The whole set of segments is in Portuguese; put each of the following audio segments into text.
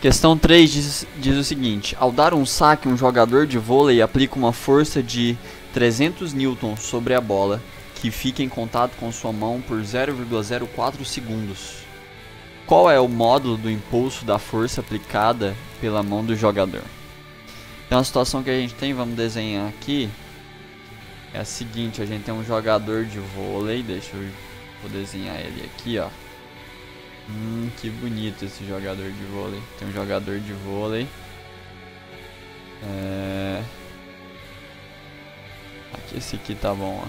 Questão 3 diz, diz o seguinte: Ao dar um saque, um jogador de vôlei aplica uma força de 300 newtons sobre a bola, que fica em contato com sua mão por 0,04 segundos. Qual é o módulo do impulso da força aplicada pela mão do jogador? Então a situação que a gente tem, vamos desenhar aqui, é a seguinte, a gente tem um jogador de vôlei, deixa eu vou desenhar ele aqui, ó. Hum, que bonito esse jogador de vôlei. Tem um jogador de vôlei. É... Aqui, esse aqui tá bom, ó.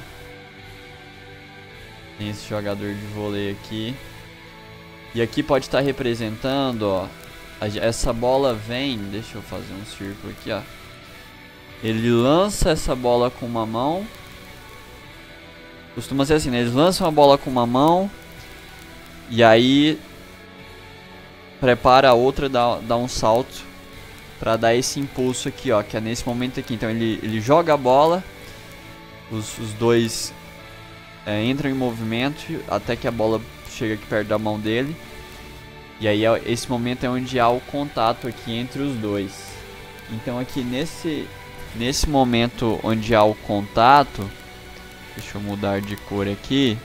Tem esse jogador de vôlei aqui. E aqui pode estar representando, ó. Essa bola vem, deixa eu fazer um círculo aqui, ó. Ele lança essa bola com uma mão. Costuma ser assim, né? Eles lançam a bola com uma mão. E aí prepara a outra, dá, dá um salto para dar esse impulso aqui, ó, que é nesse momento aqui. Então ele, ele joga a bola, os, os dois é, entram em movimento até que a bola chega aqui perto da mão dele. E aí é, esse momento é onde há o contato aqui entre os dois. Então aqui nesse nesse momento onde há o contato, deixa eu mudar de cor aqui.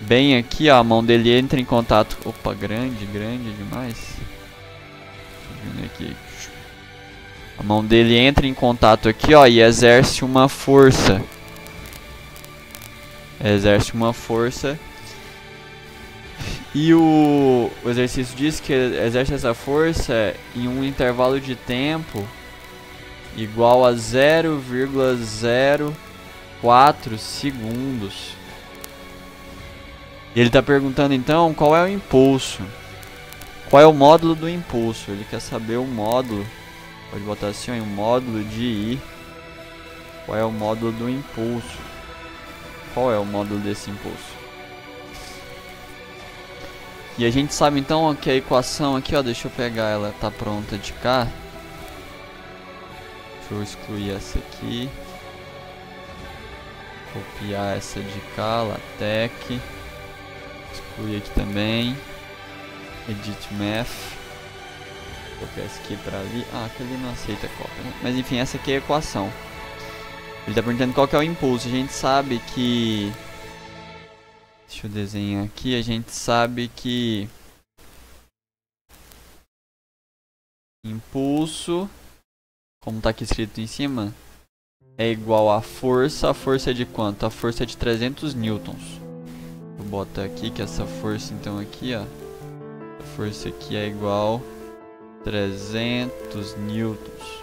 Bem aqui, ó, a mão dele entra em contato. Opa, grande, grande demais. aqui. A mão dele entra em contato aqui, ó, e exerce uma força. Exerce uma força. E o, o exercício diz que exerce essa força em um intervalo de tempo igual a 0,04 segundos. Ele está perguntando então qual é o impulso. Qual é o módulo do impulso? Ele quer saber o módulo. Pode botar assim, ó, o módulo de I. Qual é o módulo do impulso? Qual é o módulo desse impulso? E a gente sabe então que a equação aqui, ó, deixa eu pegar ela, tá pronta de cá. Deixa eu excluir essa aqui. Copiar essa de cá, LaTeX. Aqui também. Edit Math. Copiar esse aqui pra ali. Ah, aquele não aceita cópia, né? Mas enfim, essa aqui é a equação. Ele está perguntando qual que é o impulso. A gente sabe que... Deixa eu desenhar aqui. A gente sabe que... Impulso, como está aqui escrito em cima, é igual a força. A força é de quanto? A força é de 300 newtons. Vou botar aqui que essa força então aqui, ó. A força aqui é igual 300 newtons.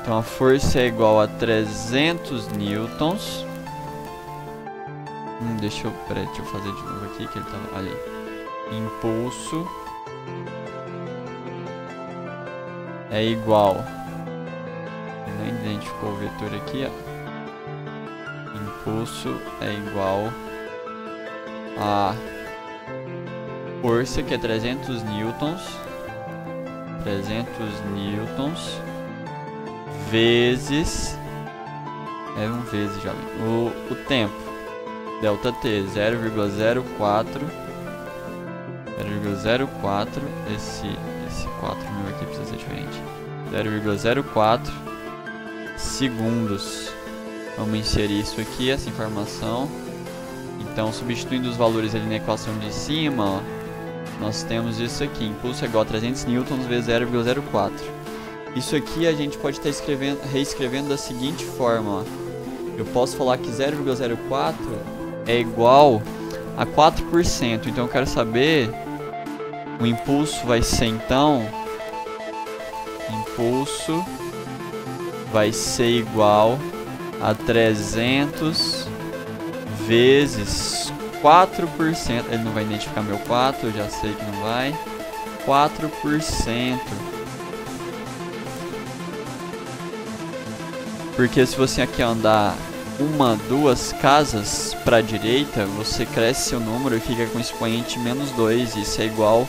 Então a força é igual a 300 newtons. Hum, deixa eu, peraí, deixa eu fazer de novo aqui que ele tava ali. Impulso é igual. Ele não identificou o vetor aqui, ó impulso é igual a força que é 300 newtons 300 newtons vezes é um vezes já o, o tempo delta t 0,04 0,04 esse esse 4 mil aqui precisa ser diferente 0,04 segundos Vamos inserir isso aqui, essa informação. Então, substituindo os valores ali na equação de cima, ó, nós temos isso aqui. Impulso é igual a 300 newtons vezes 0,04. Isso aqui a gente pode estar escrevendo, reescrevendo da seguinte forma. Ó. Eu posso falar que 0,04 é igual a 4%. Então, eu quero saber... O impulso vai ser, então... Impulso vai ser igual a 300 vezes 4%. Ele não vai identificar meu 4, eu já sei que não vai. 4%. Porque se você aqui andar uma, duas casas para a direita, você cresce seu número e fica com expoente menos 2. Isso é igual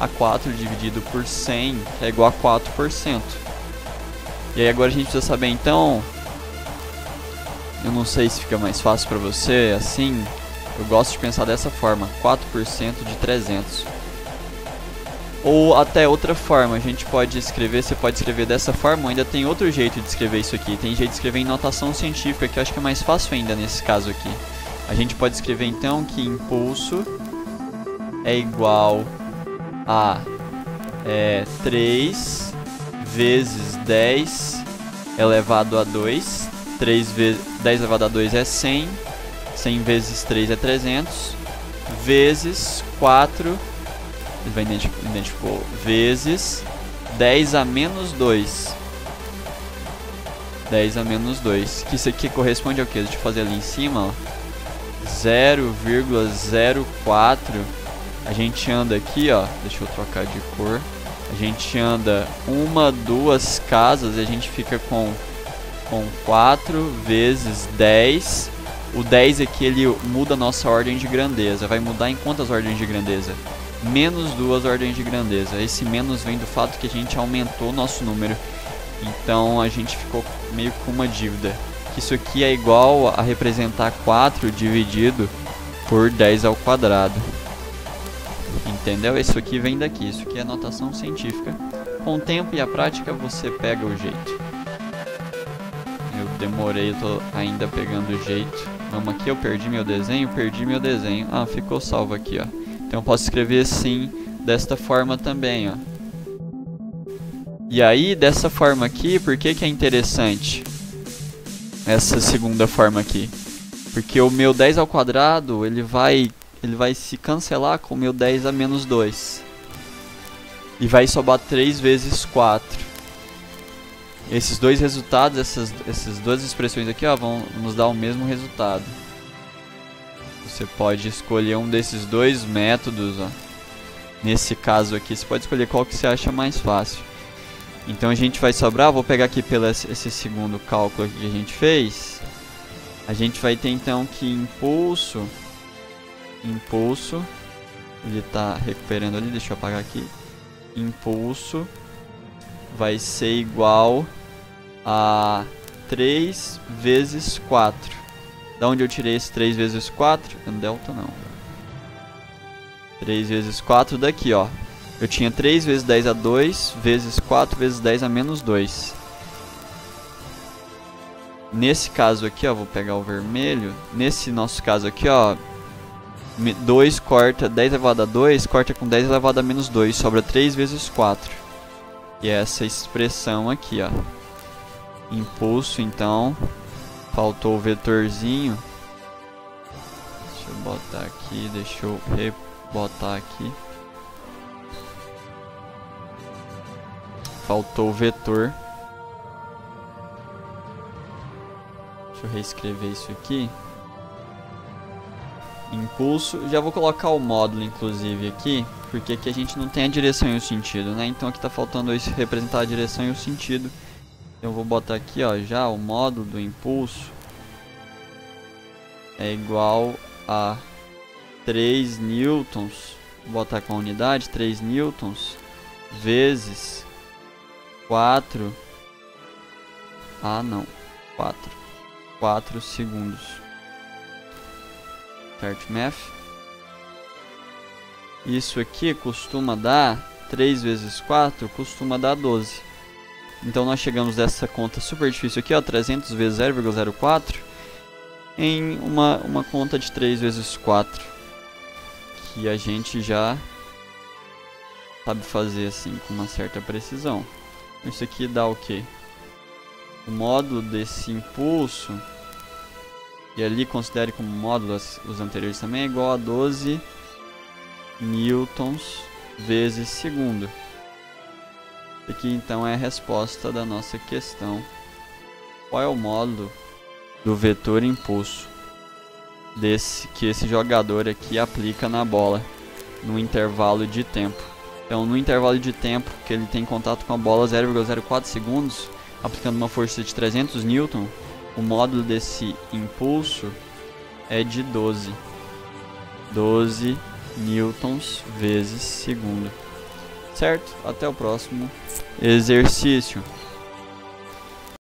a 4 dividido por 100, que é igual a 4%. E aí agora a gente precisa saber então eu não sei se fica mais fácil para você, assim, eu gosto de pensar dessa forma, 4% de 300. Ou até outra forma, a gente pode escrever, você pode escrever dessa forma, ou ainda tem outro jeito de escrever isso aqui. Tem jeito de escrever em notação científica, que eu acho que é mais fácil ainda nesse caso aqui. A gente pode escrever então que impulso é igual a é, 3 vezes 10 elevado a 2. 3 vezes 10 elevado a 2 é 100. 100 vezes 3 é 300. Vezes 4. Ele vai identificar vezes 10 a menos 2. 10 a menos 2. Que isso aqui corresponde ao que? Deixa eu fazer ali em cima, ó. 0,04 a gente anda aqui, ó. Deixa eu trocar de cor. A gente anda uma, duas casas e a gente fica com, com 4 vezes 10. O 10 aqui ele muda a nossa ordem de grandeza. Vai mudar em quantas ordens de grandeza? Menos duas ordens de grandeza. Esse menos vem do fato que a gente aumentou o nosso número. Então a gente ficou meio com uma dívida. Isso aqui é igual a representar 4 dividido por 10 ao quadrado. Entendeu? Isso aqui vem daqui, isso aqui é notação científica. Com o tempo e a prática você pega o jeito. Eu demorei, eu tô ainda pegando o jeito. Vamos aqui, eu perdi meu desenho, perdi meu desenho. Ah, ficou salvo aqui, ó. Então eu posso escrever assim, desta forma também, ó. E aí, dessa forma aqui, por que que é interessante? Essa segunda forma aqui. Porque o meu 10 ao quadrado, ele vai ele vai se cancelar com o meu 10 a menos 2. E vai sobrar 3 vezes 4. Esses dois resultados, essas, essas duas expressões aqui ó, vão nos dar o mesmo resultado. Você pode escolher um desses dois métodos. Ó. Nesse caso aqui, você pode escolher qual que você acha mais fácil. Então a gente vai sobrar, vou pegar aqui pelo esse segundo cálculo que a gente fez. A gente vai ter então que impulso impulso, ele está recuperando ali, deixa eu apagar aqui. Impulso vai ser igual a 3 vezes 4. Da onde eu tirei esse 3 vezes 4? É delta não. 3 vezes 4 daqui, ó. Eu tinha 3 vezes 10 a 2, vezes 4 vezes 10 a menos 2. Nesse caso aqui, ó, vou pegar o vermelho. Nesse nosso caso aqui, ó, 2 corta 10 elevado a 2, corta com 10 elevado a menos 2, sobra 3 vezes 4. E é essa expressão aqui, ó. Impulso, então, faltou o vetorzinho. Deixa eu botar aqui, deixa eu rebotar aqui. Faltou o vetor. Deixa eu reescrever isso aqui impulso. Já vou colocar o módulo, inclusive, aqui, porque aqui a gente não tem a direção e o sentido, né? Então aqui está faltando isso, representar a direção e o sentido. Eu vou botar aqui, ó, já o módulo do impulso é igual a 3 newtons, vou botar com a unidade, 3 newtons, vezes 4, ah não, 4, 4 segundos start math. Isso aqui costuma dar 3 vezes 4 costuma dar 12. Então nós chegamos dessa conta super difícil aqui, ó, 300 vezes 0,04 em uma, uma conta de 3 vezes 4 que a gente já sabe fazer assim com uma certa precisão. Isso aqui dá o que? O módulo desse impulso e ali considere como módulo os anteriores também, é igual a 12 newtons vezes segundo. Aqui então é a resposta da nossa questão. Qual é o módulo do vetor impulso desse que esse jogador aqui aplica na bola no intervalo de tempo? Então, no intervalo de tempo que ele tem contato com a bola 0,04 segundos, aplicando uma força de 300 newton, o módulo desse impulso é de 12. 12 newtons vezes segundo. Certo? Até o próximo exercício.